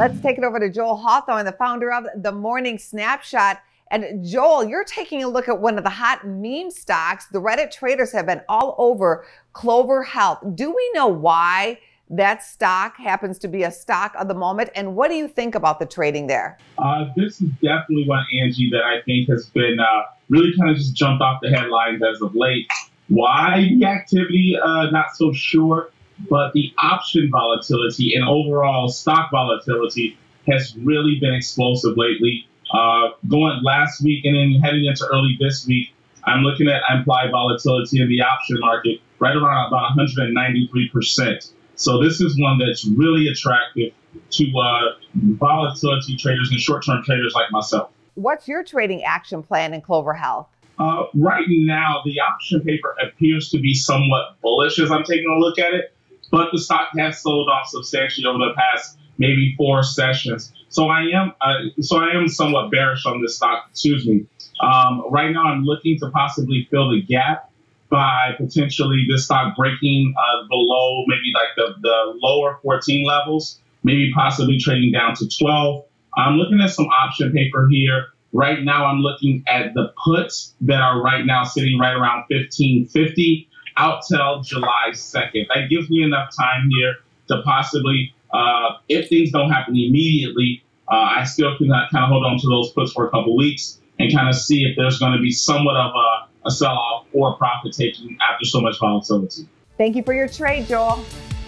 Let's take it over to Joel Hawthorne, the founder of the Morning Snapshot. And Joel, you're taking a look at one of the hot meme stocks. The Reddit traders have been all over Clover Health. Do we know why that stock happens to be a stock of the moment? And what do you think about the trading there? Uh, this is definitely one, Angie, that I think has been uh, really kind of just jumped off the headlines as of late. Why the activity? Uh, not so sure but the option volatility and overall stock volatility has really been explosive lately. Uh, going last week and then heading into early this week, I'm looking at implied volatility in the option market right around about 193%. So this is one that's really attractive to uh, volatility traders and short-term traders like myself. What's your trading action plan in Clover Health? Uh, right now, the option paper appears to be somewhat bullish as I'm taking a look at it but the stock has sold off substantially over the past maybe four sessions. So I am uh, so I am somewhat bearish on this stock. Excuse me. Um, right now, I'm looking to possibly fill the gap by potentially this stock breaking uh, below maybe like the, the lower 14 levels, maybe possibly trading down to 12. I'm looking at some option paper here. Right now, I'm looking at the puts that are right now sitting right around 1550 out till July 2nd. That gives me enough time here to possibly, uh, if things don't happen immediately, uh, I still can kind of hold on to those puts for a couple weeks and kind of see if there's going to be somewhat of a, a sell off or profit taking after so much volatility. Thank you for your trade, Joel.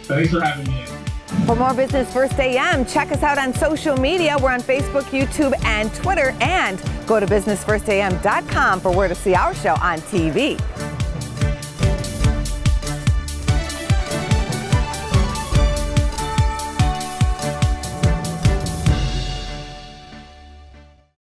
Thanks for having me. For more Business First AM, check us out on social media. We're on Facebook, YouTube, and Twitter. And go to businessfirstam.com for where to see our show on TV.